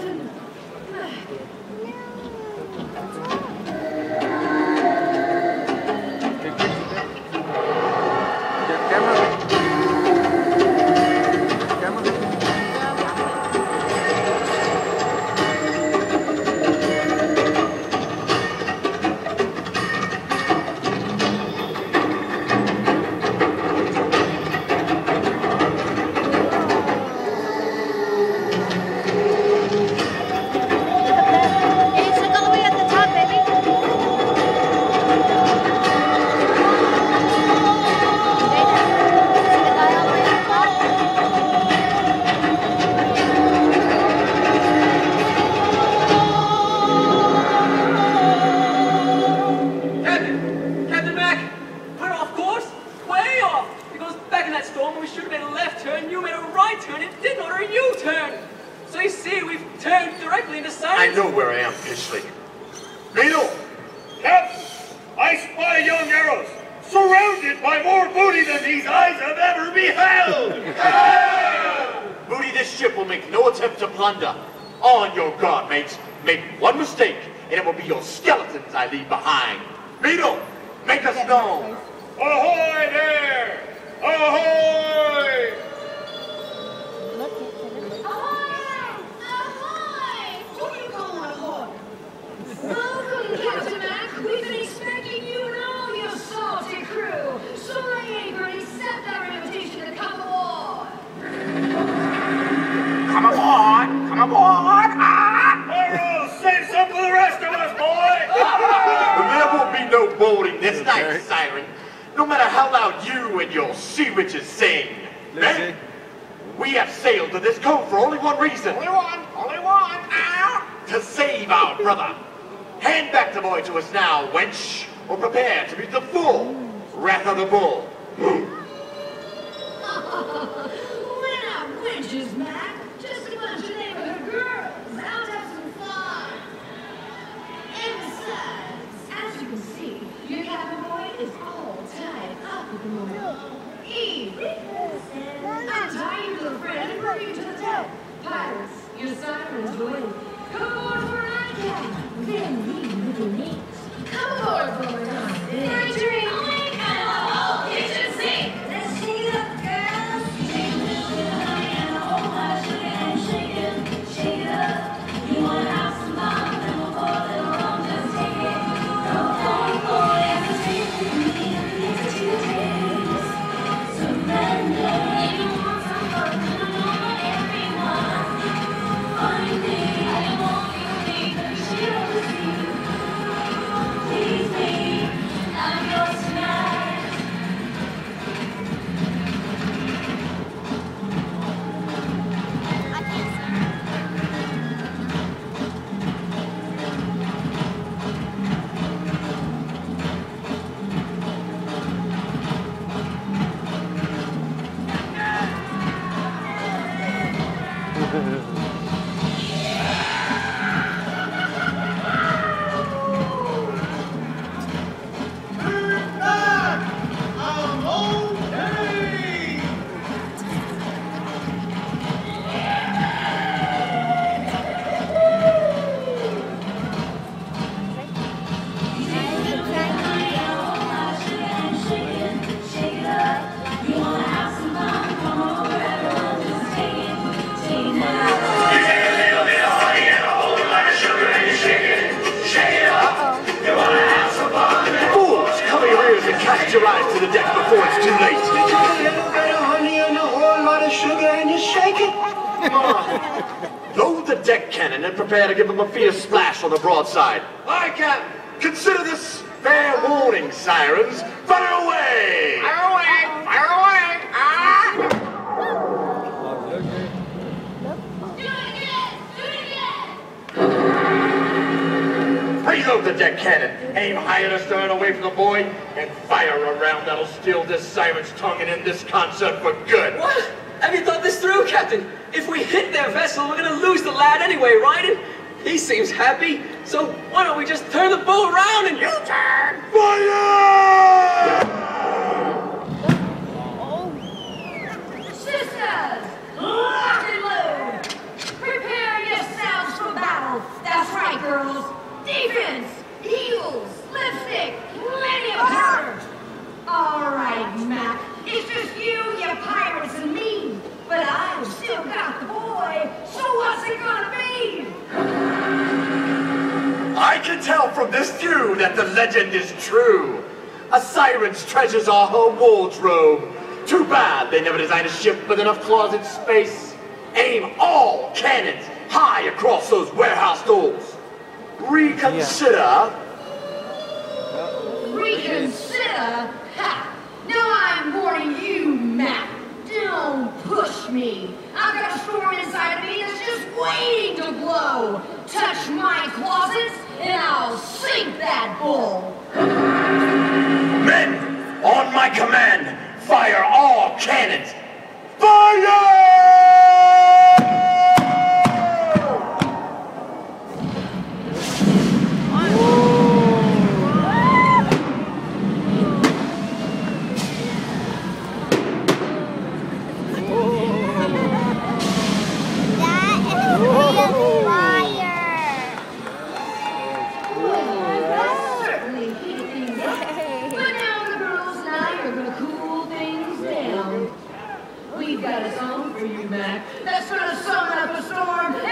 Captain where I am, Pitchley. Beetle! Captain, I spy young arrows, surrounded by more booty than these eyes have ever beheld. Booty, this ship will make no attempt to plunder. On your guard, mates. Make one mistake, and it will be your skeletons I leave behind. Beetle, make us known. Ahoy there! Ahoy! Welcome, Captain Mac. We've been expecting you and all your salty crew. So lay anchor and accept our invitation to come aboard. Come aboard! Come aboard! Ah! Arrows, save some for the rest of us, boy! There will be no boarding Siren. No matter how loud you and your sea witches sing. Men, eh? we have sailed to this cove for only one reason. Only one. Only one. Ow! To save our brother. Hand back the boy to us now, wench, or prepare to meet the full wrath of the bull. We're not witches, Mac. Just a bunch of neighborhood girls out to have some fun. And besides, as you can see, your cabin boy is all tied up to the and bring you to the deck. Pirates, your sirens waiting. Come aboard for an eye. Then leave little names. Come aboard for an eye. Cannon and prepare to give them a fierce splash on the broadside. Aye, Captain! Consider this fair warning, sirens. Fire away! Fire away! Fire away! Ah! Do it again! Do it again! Reload the deck cannon. Aim high and astern away from the boy, and fire a round that'll still this siren's tongue and end this concert for good. What? Have you thought this through, Captain? If we hit their vessel, we're gonna lose the lad anyway, right? And he seems happy, so why don't we just turn the boat around and U-turn! Fire! Sisters! Prepare yourselves for battle. That's right, girls. Defense, heels, lipstick, plenty of ah! powder. All right, Mac. It's just you, your pirates, and what's it gonna be? I can tell from this view that the legend is true. A siren's treasures are her wardrobe. Too bad they never designed a ship with enough closet space. Aim all cannons high across those warehouse doors. Reconsider. Yeah. Reconsider? Ha! Now I'm warning you, Mac. Don't push me. I've got a storm inside of me that's just waiting to blow. Touch my closets, and I'll sink that bull. Men, on my command, fire all cannons. Fire! got a song for you, Mac. That's gonna summon up a storm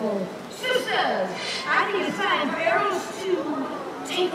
Sisters, I need to find barrels to take